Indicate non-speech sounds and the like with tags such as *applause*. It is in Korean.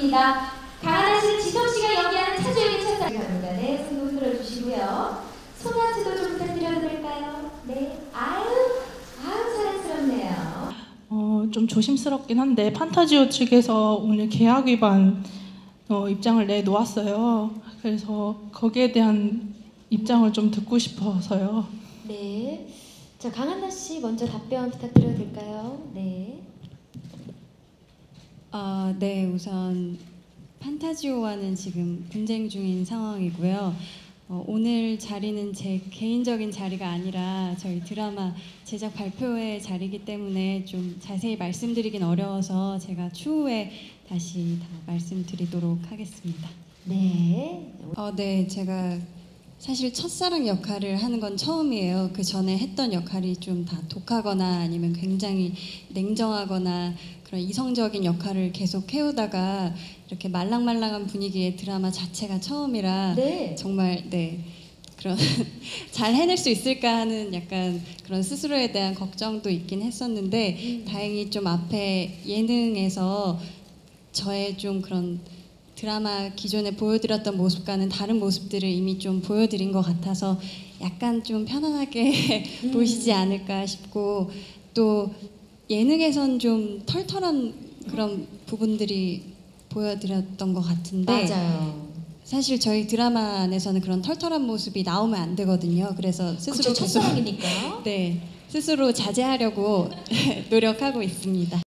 입니다. 강하나 씨는 지성 씨가 연기하는 차주역의 첫사랑 갑니다. 네, 손 흔들어 주시고요. 소나트도 좀 부탁드려도 될까요? 네. 아유, 아유 사랑스럽네요. 어, 좀 조심스럽긴 한데 판타지오 측에서 오늘 계약 위반 어, 입장을 내놓았어요. 그래서 거기에 대한 입장을 좀 듣고 싶어서요. 네. 자, 강한나 씨 먼저 답변 부탁드려도 될까요? 네. 아, 네, 우선 판타지오와는 지금 분쟁 중인 상황이고요. 어, 오늘 자리는 제 개인적인 자리가 아니라 저희 드라마 제작 발표회 자리이기 때문에 좀 자세히 말씀드리긴 어려워서 제가 추후에 다시 다 말씀드리도록 하겠습니다. 네. 어, 네, 제가 사실 첫사랑 역할을 하는 건 처음이에요. 그 전에 했던 역할이 좀 다 독하거나 아니면 굉장히 냉정하거나 그런 이성적인 역할을 계속 해오다가 이렇게 말랑말랑한 분위기의 드라마 자체가 처음이라 네. 정말 네 그런 *laughs* 잘 해낼 수 있을까 하는 약간 그런 스스로에 대한 걱정도 있긴 했었는데 음. 다행히 좀 앞에 예능에서 저의 좀 그런 드라마 기존에 보여드렸던 모습과는 다른 모습들을 이미 좀 보여드린 것 같아서 약간 좀 편안하게 *laughs* 음. 보시지 않을까 싶고 또 예능에선 좀 털털한 그런 부분들이 보여드렸던 것 같은데 맞아요. 사실 저희 드라마 안에서는 그런 털털한 모습이 나오면 안 되거든요. 그래서 스스로 그쵸, 첫사랑이니까. 네 스스로 자제하려고 *laughs* 노력하고 있습니다.